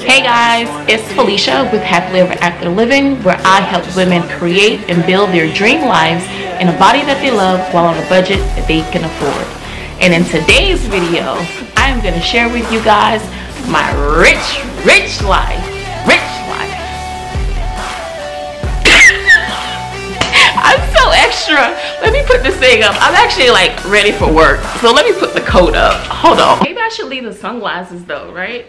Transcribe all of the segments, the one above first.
Hey guys, it's Felicia with Happily Ever After Living, where I help women create and build their dream lives in a body that they love while on a budget that they can afford. And in today's video, I am going to share with you guys my rich, rich life. Rich life. I'm so extra. Let me put this thing up. I'm actually like ready for work. So let me put the coat up. Hold on. Maybe I should leave the sunglasses though, right?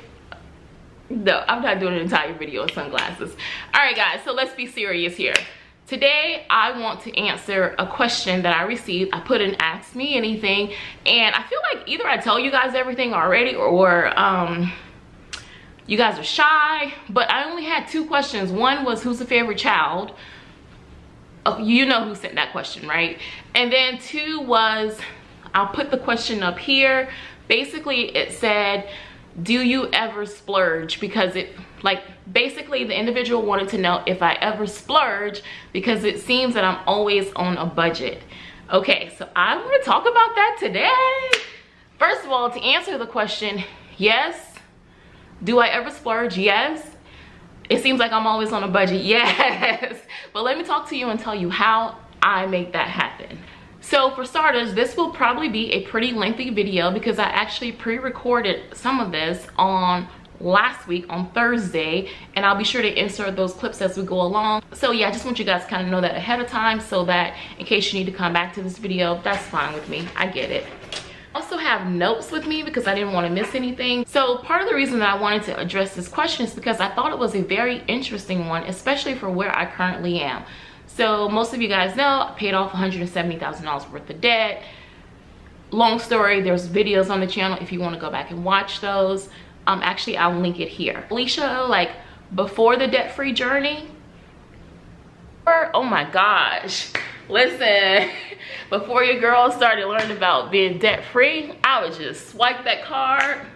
No i'm not doing an entire video of sunglasses. All right guys so let's be serious here. Today i want to answer a question that i received. I put in ask me anything and i feel like either i tell you guys everything already or um you guys are shy but i only had two questions. One was who's the favorite child? Oh, you know who sent that question right? And then two was i'll put the question up here. Basically it said do you ever splurge? Because it like basically the individual wanted to know if i ever splurge because it seems that i'm always on a budget. Okay so i want to talk about that today. First of all to answer the question yes. Do i ever splurge? Yes. It seems like i'm always on a budget. Yes. But let me talk to you and tell you how i make that happen so for starters, this will probably be a pretty lengthy video because I actually pre-recorded some of this on last week on Thursday and I'll be sure to insert those clips as we go along. So yeah, I just want you guys to kind of know that ahead of time so that in case you need to come back to this video, that's fine with me. I get it. I also have notes with me because I didn't want to miss anything. So part of the reason that I wanted to address this question is because I thought it was a very interesting one, especially for where I currently am. So most of you guys know I paid off $170,000 worth of debt. Long story, there's videos on the channel if you want to go back and watch those. Um, actually, I'll link it here. Felicia, like before the debt-free journey, oh my gosh, listen, before your girl started learning about being debt-free, I would just swipe that card,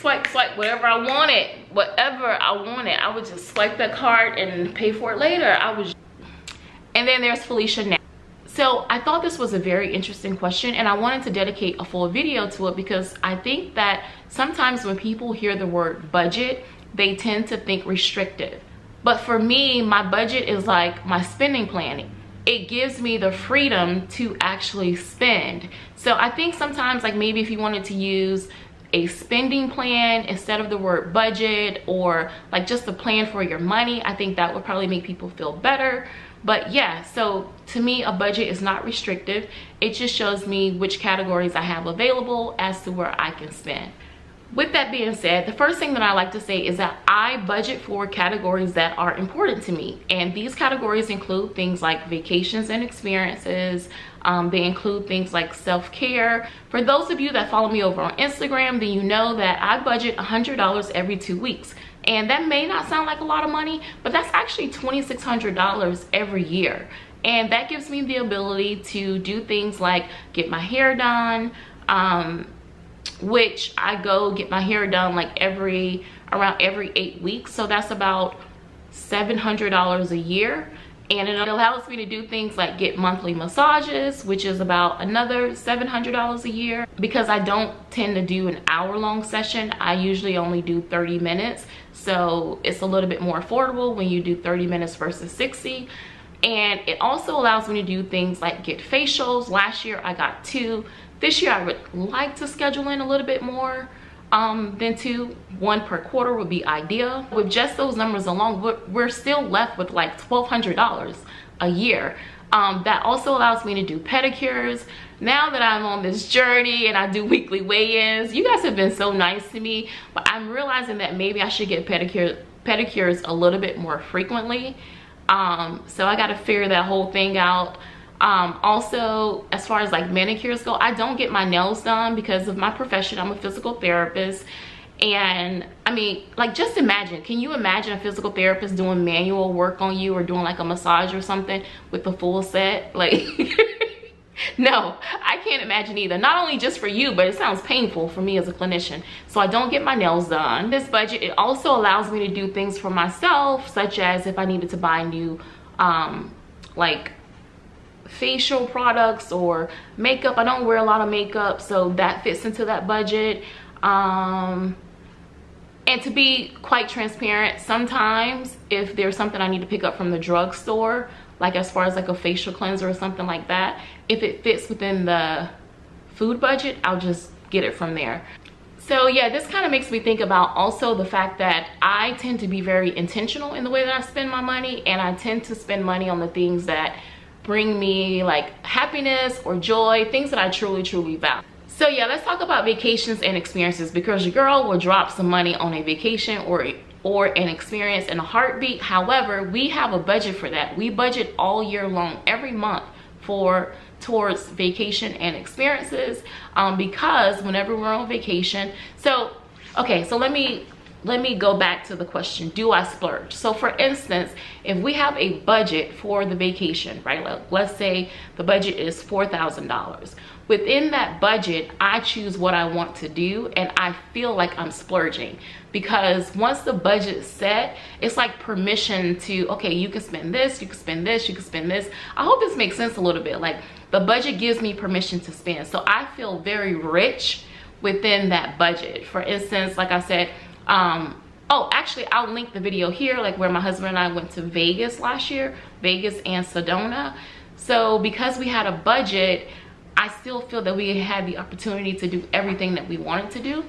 swipe, swipe, whatever I wanted, whatever I wanted, I would just swipe that card and pay for it later. I was and then there's Felicia now. So I thought this was a very interesting question and I wanted to dedicate a full video to it because I think that sometimes when people hear the word budget, they tend to think restrictive. But for me, my budget is like my spending planning. It gives me the freedom to actually spend. So I think sometimes like maybe if you wanted to use a spending plan instead of the word budget or like just a plan for your money, I think that would probably make people feel better but yeah so to me a budget is not restrictive. It just shows me which categories i have available as to where i can spend. With that being said the first thing that i like to say is that i budget for categories that are important to me. And these categories include things like vacations and experiences. Um, they include things like self-care. For those of you that follow me over on instagram then you know that i budget $100 every two weeks and that may not sound like a lot of money, but that's actually $2,600 every year. And that gives me the ability to do things like get my hair done, um, which I go get my hair done like every, around every eight weeks. So that's about $700 a year and it allows me to do things like get monthly massages which is about another $700 a year because I don't tend to do an hour long session I usually only do 30 minutes so it's a little bit more affordable when you do 30 minutes versus 60 and it also allows me to do things like get facials last year I got two this year I would like to schedule in a little bit more um, then two, one per quarter would be ideal. With just those numbers alone, we're, we're still left with like $1,200 a year. Um, that also allows me to do pedicures. Now that I'm on this journey and I do weekly weigh-ins, you guys have been so nice to me, but I'm realizing that maybe I should get pedicure, pedicures a little bit more frequently. Um, so I gotta figure that whole thing out. Um, also, as far as like manicures go, I don't get my nails done because of my profession. I'm a physical therapist. And I mean, like just imagine, can you imagine a physical therapist doing manual work on you or doing like a massage or something with the full set? Like, no, I can't imagine either. Not only just for you, but it sounds painful for me as a clinician. So I don't get my nails done. This budget, it also allows me to do things for myself, such as if I needed to buy new, um, like facial products or makeup. I don't wear a lot of makeup, so that fits into that budget. Um, and to be quite transparent, sometimes if there's something I need to pick up from the drugstore, like as far as like a facial cleanser or something like that, if it fits within the food budget, I'll just get it from there. So yeah, this kind of makes me think about also the fact that I tend to be very intentional in the way that I spend my money and I tend to spend money on the things that bring me like happiness or joy, things that I truly, truly value. So yeah, let's talk about vacations and experiences because your girl will drop some money on a vacation or or an experience in a heartbeat. However, we have a budget for that. We budget all year long, every month for towards vacation and experiences um, because whenever we're on vacation, so okay, so let me let me go back to the question do i splurge so for instance if we have a budget for the vacation right let's say the budget is four thousand dollars within that budget i choose what i want to do and i feel like i'm splurging. Because once the budget's set it's like permission to okay you can spend this you can spend this you can spend this. I hope this makes sense a little bit. Like the budget gives me permission to spend. So i feel very rich within that budget. For instance like i said um oh actually i'll link the video here like where my husband and i went to vegas last year vegas and sedona. So because we had a budget i still feel that we had the opportunity to do everything that we wanted to do.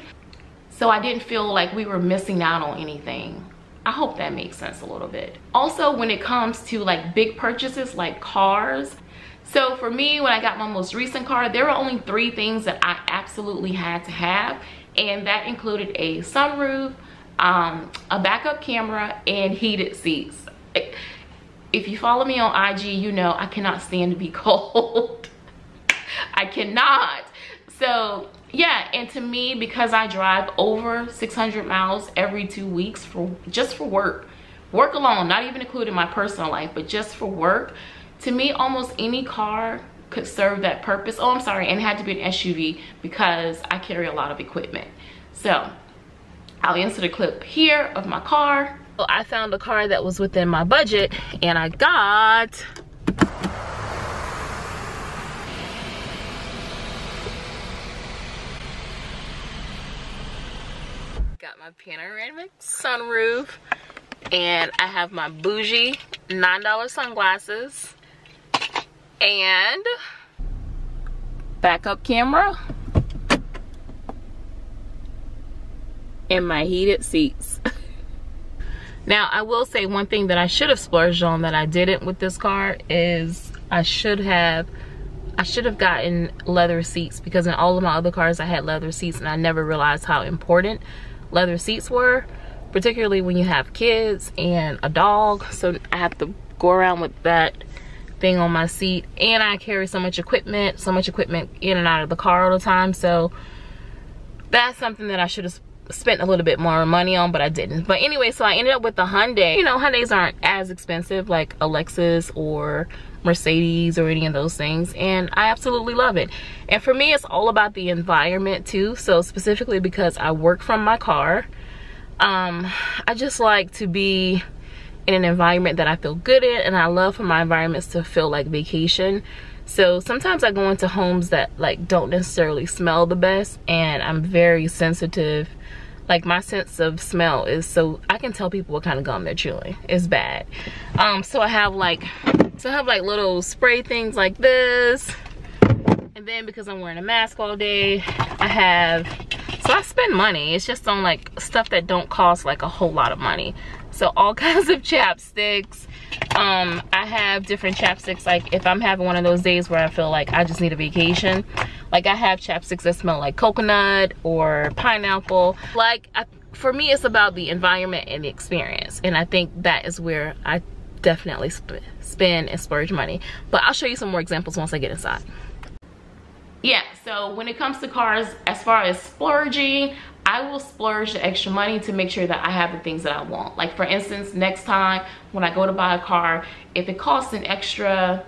So i didn't feel like we were missing out on anything. I hope that makes sense a little bit. Also when it comes to like big purchases like cars so for me when i got my most recent car there were only three things that i absolutely had to have and that included a sunroof um, a backup camera and heated seats. If you follow me on ig you know i cannot stand to be cold i cannot. So yeah and to me because i drive over 600 miles every two weeks for just for work work alone not even including my personal life but just for work to me almost any car could serve that purpose. Oh i'm sorry and it had to be an suv because i carry a lot of equipment. So I'll insert a clip here of my car. I found a car that was within my budget and I got got my panoramic sunroof and I have my bougie $9 sunglasses and backup camera and my heated seats. now, I will say one thing that I should have splurged on that I didn't with this car is I should have I should have gotten leather seats because in all of my other cars I had leather seats and I never realized how important leather seats were particularly when you have kids and a dog. So I have to go around with that thing on my seat. And I carry so much equipment so much equipment in and out of the car all the time. So that's something that I should have spent a little bit more money on but I didn't. But anyway so I ended up with the Hyundai. You know Hyundais aren't as expensive like a Lexus or Mercedes or any of those things and I absolutely love it. And for me it's all about the environment too. So specifically because I work from my car um I just like to be in an environment that I feel good in and I love for my environments to feel like vacation so sometimes I go into homes that like don't necessarily smell the best and I'm very sensitive. Like my sense of smell is so I can tell people what kind of gum they're chewing. It's bad. Um so I have like so I have like little spray things like this. And then because I'm wearing a mask all day I have so I spend money. It's just on like stuff that don't cost like a whole lot of money. So all kinds of chapsticks um I have different chapsticks like if I'm having one of those days where I feel like I just need a vacation like I have chapsticks that smell like coconut or pineapple. Like I, for me, it's about the environment and the experience. And I think that is where I definitely sp spend and splurge money. But I'll show you some more examples once I get inside. Yeah, so when it comes to cars, as far as splurging, I will splurge the extra money to make sure that I have the things that I want. Like for instance, next time when I go to buy a car, if it costs an extra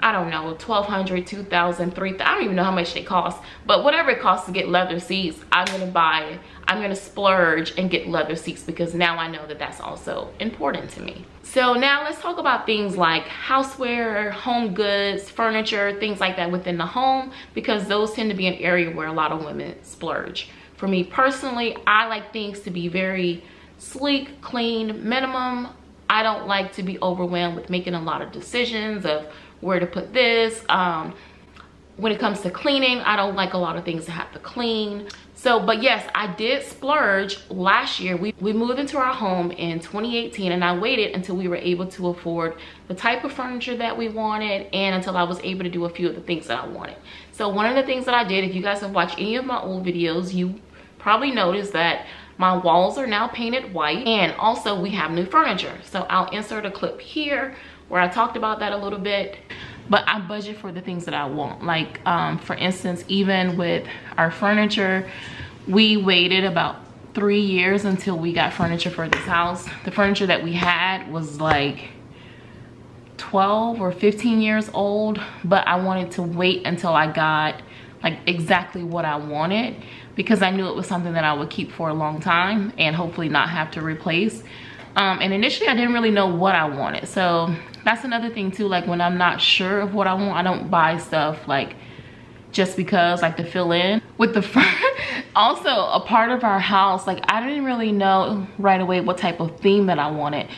I don't know, 1200 2000 3000 I don't even know how much they cost. But whatever it costs to get leather seats, I'm going to buy I'm going to splurge and get leather seats because now I know that that's also important to me. So now let's talk about things like houseware, home goods, furniture, things like that within the home because those tend to be an area where a lot of women splurge. For me personally, I like things to be very sleek, clean, minimum. I don't like to be overwhelmed with making a lot of decisions of where to put this. Um, when it comes to cleaning, I don't like a lot of things to have to clean. So, but yes, I did splurge last year. We, we moved into our home in 2018 and I waited until we were able to afford the type of furniture that we wanted and until I was able to do a few of the things that I wanted. So one of the things that I did, if you guys have watched any of my old videos, you probably noticed that my walls are now painted white and also we have new furniture. So I'll insert a clip here where I talked about that a little bit but I budget for the things that I want. Like, um, for instance, even with our furniture, we waited about three years until we got furniture for this house. The furniture that we had was like 12 or 15 years old, but I wanted to wait until I got like exactly what I wanted because I knew it was something that I would keep for a long time and hopefully not have to replace. Um, and initially I didn't really know what I wanted. So that's another thing too. Like when I'm not sure of what I want, I don't buy stuff like just because like to fill in with the front. also a part of our house like i didn't really know right away what type of theme that i wanted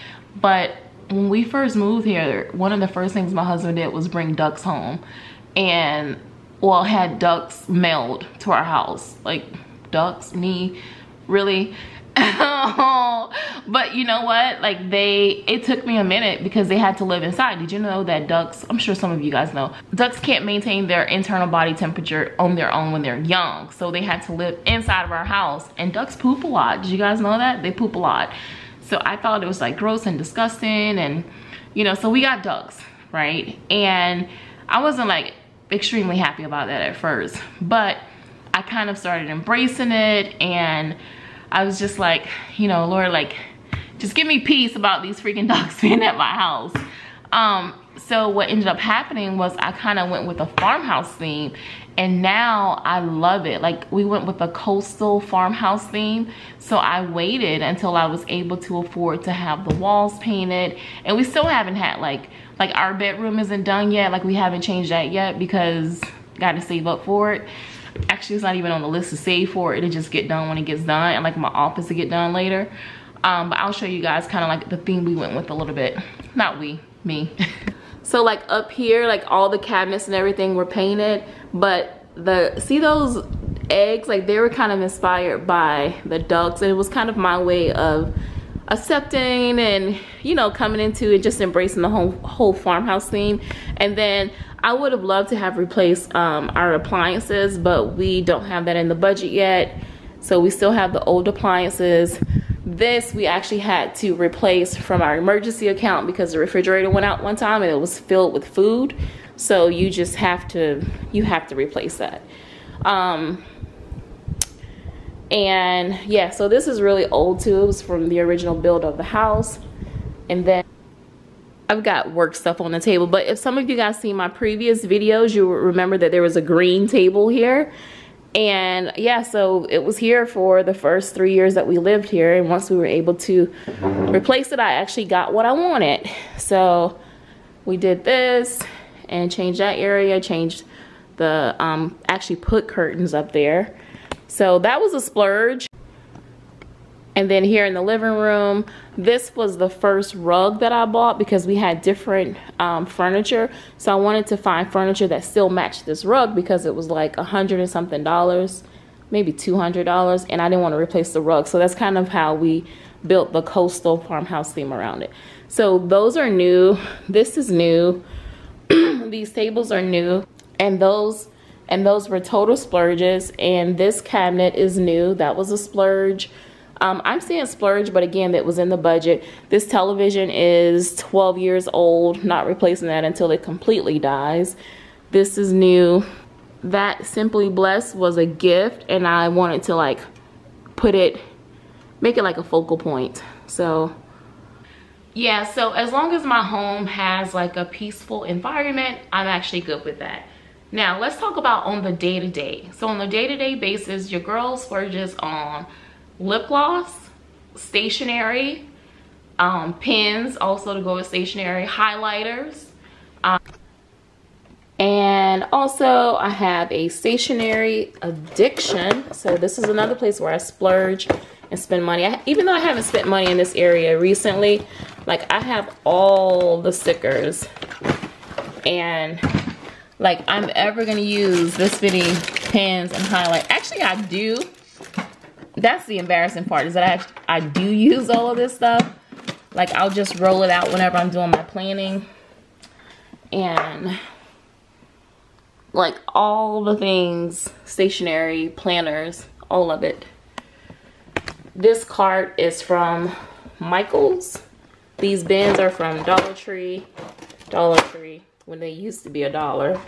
but when we first moved here one of the first things my husband did was bring ducks home and well had ducks mailed to our house. Like ducks me really? But you know what? Like they it took me a minute because they had to live inside. Did you know that ducks i'm sure some of you guys know ducks can't maintain their internal body temperature on their own when they're young. So they had to live inside of our house. And ducks poop a lot. Did you guys know that? They poop a lot. So i thought it was like gross and disgusting. And you know so we got ducks right? And i wasn't like extremely happy about that at first but i kind of started embracing it and I was just like, you know, Lord, like, just give me peace about these freaking dogs being at my house. Um, so what ended up happening was I kind of went with a farmhouse theme and now I love it. Like we went with a coastal farmhouse theme. So I waited until I was able to afford to have the walls painted and we still haven't had like, like our bedroom isn't done yet. Like we haven't changed that yet because got to save up for it actually it's not even on the list to save for it'll just get done when it gets done and like my office to get done later um, but i'll show you guys kind of like the theme we went with a little bit not we me so like up here like all the cabinets and everything were painted but the see those eggs like they were kind of inspired by the ducks and it was kind of my way of accepting and you know coming into it just embracing the whole whole farmhouse theme and then I would have loved to have replaced um, our appliances, but we don't have that in the budget yet. So we still have the old appliances. This we actually had to replace from our emergency account because the refrigerator went out one time and it was filled with food. So you just have to, you have to replace that. Um, and yeah, so this is really old was from the original build of the house. And then I've got work stuff on the table. But if some of you guys see my previous videos, you remember that there was a green table here. And yeah, so it was here for the first three years that we lived here. And once we were able to replace it, I actually got what I wanted. So we did this and changed that area, changed the, um, actually put curtains up there. So that was a splurge. And then here in the living room, this was the first rug that I bought because we had different um, furniture. So I wanted to find furniture that still matched this rug because it was like a hundred and something dollars, maybe $200. And I didn't want to replace the rug. So that's kind of how we built the coastal farmhouse theme around it. So those are new. This is new. These tables are new. And those and those were total splurges. And this cabinet is new. That was a splurge. Um, I'm seeing splurge, but again, that was in the budget. This television is 12 years old, not replacing that until it completely dies. This is new. That Simply Blessed was a gift, and I wanted to like put it, make it like a focal point. So yeah, so as long as my home has like a peaceful environment, I'm actually good with that. Now, let's talk about on the day-to-day. -day. So on the day-to-day -day basis, your girl splurges on lip gloss, stationery, um, pens also to go with stationery, highlighters, um, and also I have a stationery addiction. So this is another place where I splurge and spend money. I, even though I haven't spent money in this area recently, like I have all the stickers and like I'm ever gonna use this many pens and highlight. Actually, I do. That's the embarrassing part is that I, I do use all of this stuff. Like I'll just roll it out whenever I'm doing my planning. And like all the things, stationery, planners, all of it. This cart is from Michaels. These bins are from Dollar Tree. Dollar Tree when they used to be a dollar.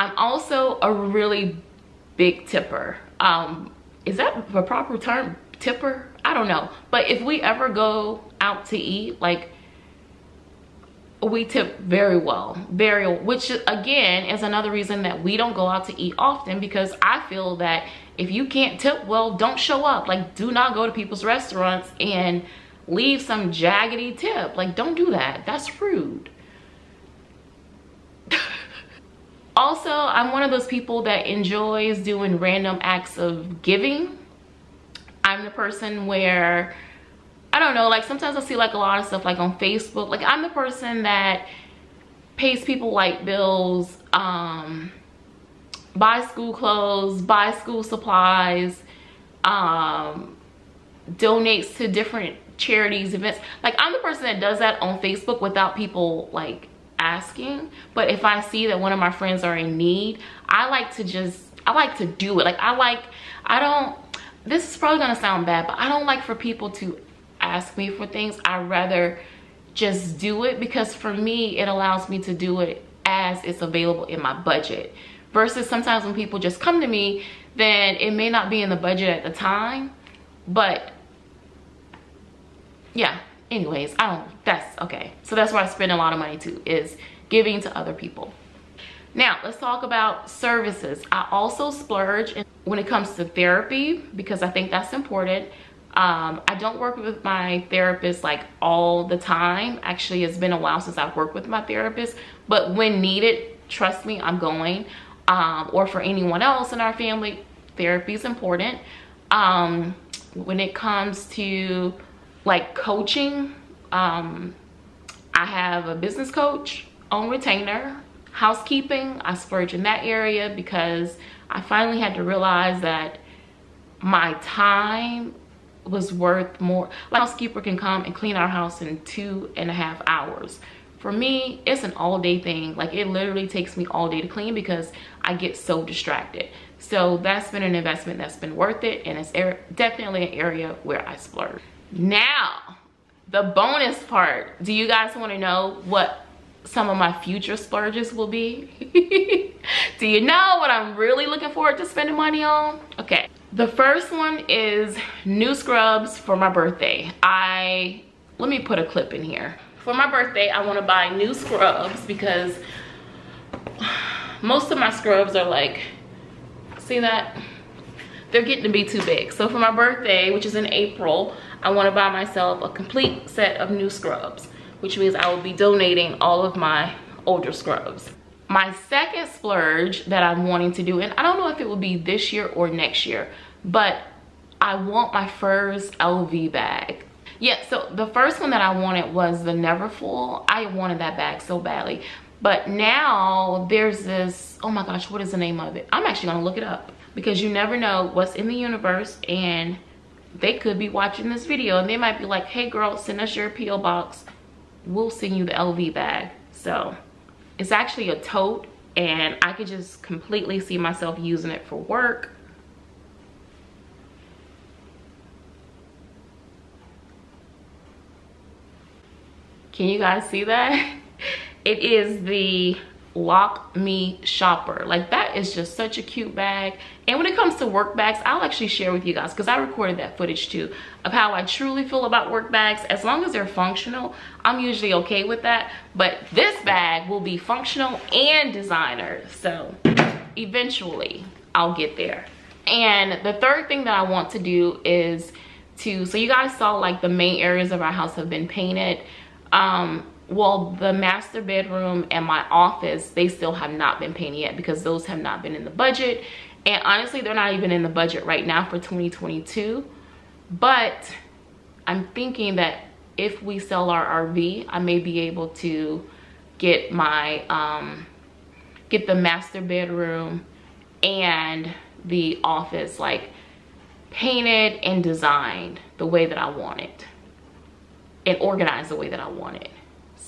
I'm also a really big tipper. Um, is that the proper term? Tipper? I don't know. But if we ever go out to eat, like we tip very well very which again is another reason that we don't go out to eat often because i feel that if you can't tip well don't show up like do not go to people's restaurants and leave some jaggedy tip like don't do that that's rude also i'm one of those people that enjoys doing random acts of giving i'm the person where I don't know, like sometimes I see like a lot of stuff like on Facebook. Like I'm the person that pays people light bills, um, buy school clothes, buy school supplies, um, donates to different charities, events. Like I'm the person that does that on Facebook without people like asking. But if I see that one of my friends are in need, I like to just, I like to do it. Like I like, I don't, this is probably gonna sound bad, but I don't like for people to ask me for things, I'd rather just do it because for me, it allows me to do it as it's available in my budget. Versus sometimes when people just come to me, then it may not be in the budget at the time, but yeah, anyways, I don't, that's okay. So that's where I spend a lot of money too, is giving to other people. Now, let's talk about services. I also splurge when it comes to therapy because I think that's important. Um, I don't work with my therapist like all the time. Actually, it's been a while since I've worked with my therapist, but when needed, trust me, I'm going. Um, or for anyone else in our family, therapy is important. Um, when it comes to like coaching, um, I have a business coach on retainer. Housekeeping, I splurge in that area because I finally had to realize that my time was worth more. Like housekeeper can come and clean our house in two and a half hours. For me, it's an all day thing. Like it literally takes me all day to clean because I get so distracted. So that's been an investment that's been worth it and it's definitely an area where I splurge. Now, the bonus part. Do you guys want to know what some of my future splurges will be? Do you know what I'm really looking forward to spending money on? Okay, the first one is new scrubs for my birthday. I, let me put a clip in here. For my birthday, I wanna buy new scrubs because most of my scrubs are like, see that? They're getting to be too big. So for my birthday, which is in April, I wanna buy myself a complete set of new scrubs, which means I will be donating all of my older scrubs. My second splurge that I'm wanting to do, and I don't know if it will be this year or next year, but I want my first LV bag. Yeah, so the first one that I wanted was the Neverfull. I wanted that bag so badly. But now there's this, oh my gosh, what is the name of it? I'm actually gonna look it up because you never know what's in the universe and they could be watching this video and they might be like, hey girl, send us your P.O. box. We'll send you the LV bag. So it's actually a tote and I could just completely see myself using it for work Can you guys see that? It is the Lockme Shopper. Like that is just such a cute bag. And when it comes to work bags, I'll actually share with you guys because I recorded that footage too of how I truly feel about work bags. As long as they're functional, I'm usually okay with that. But this bag will be functional and designer. So eventually I'll get there. And the third thing that I want to do is to, so you guys saw like the main areas of our house have been painted um, well the master bedroom and my office they still have not been painted yet because those have not been in the budget. And honestly they're not even in the budget right now for 2022 but i'm thinking that if we sell our rv i may be able to get my um get the master bedroom and the office like painted and designed the way that i want it and organized the way that i want it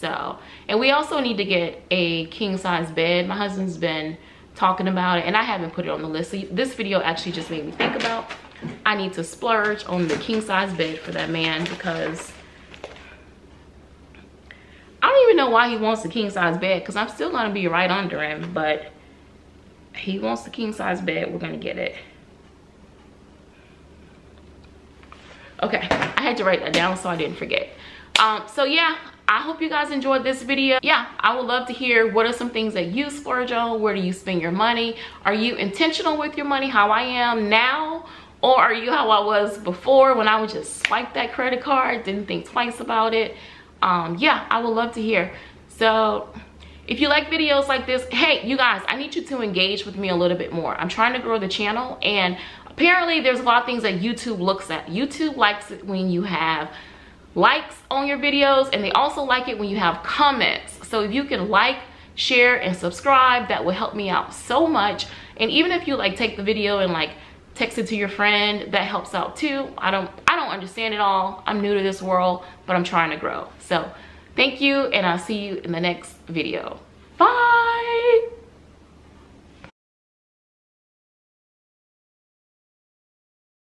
so and we also need to get a king size bed. My husband's been talking about it and i haven't put it on the list. So this video actually just made me think about i need to splurge on the king size bed for that man because i don't even know why he wants the king size bed because i'm still going to be right under him but he wants the king size bed. We're going to get it. Okay i had to write that down so i didn't forget. Um so yeah I hope you guys enjoyed this video. Yeah, I would love to hear what are some things that you splurge on? Where do you spend your money? Are you intentional with your money how I am now? Or are you how I was before when I would just swipe that credit card, didn't think twice about it? Um, yeah, I would love to hear. So if you like videos like this, hey, you guys, I need you to engage with me a little bit more. I'm trying to grow the channel and apparently there's a lot of things that YouTube looks at. YouTube likes it when you have likes on your videos and they also like it when you have comments. So if you can like, share, and subscribe, that will help me out so much. And even if you like take the video and like text it to your friend, that helps out too. I don't, I don't understand it all. I'm new to this world, but I'm trying to grow. So thank you and I'll see you in the next video. Bye.